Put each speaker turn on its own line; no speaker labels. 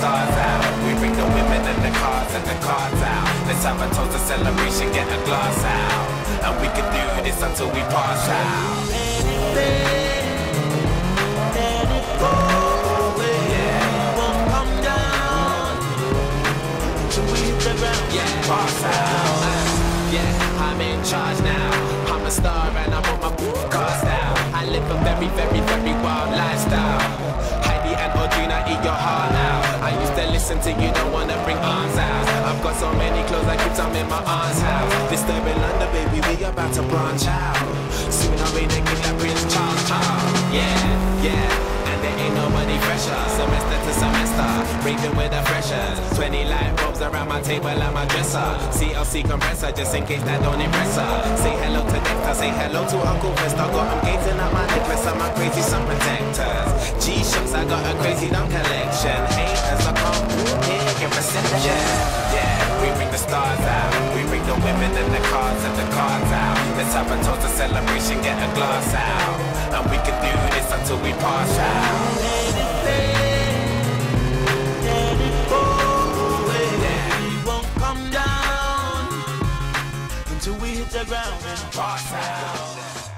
stars out. We bring the women and the cars and the cars out. Let's have a toast to celebration, get a glass out. And we can do this until we pass out.
Yeah,
pass out. Yeah, I'm in charge now. I'm a star and I'm on my cars now. I live a very, very, very wild lifestyle. To you, don't wanna bring arms out. I've got so many clothes, I keep some in my aunt's house. Disturbing London, baby, we about to branch out. Soon I'll be naked like Prince Charles, Charles. Yeah, yeah. And there ain't nobody fresher. Semester to semester, raving with the freshers. 20 light bulbs around my table and my dresser. CLK compressor, just in case that don't impress her. Say hello to Nectar, say hello to Uncle Vesta. Got them gazing at my necklace and my crazy sun protectors. Let's have a toast to celebration, get a glass out. And we can do this until we pass out.
We won't come down Until we hit the ground Pass
out.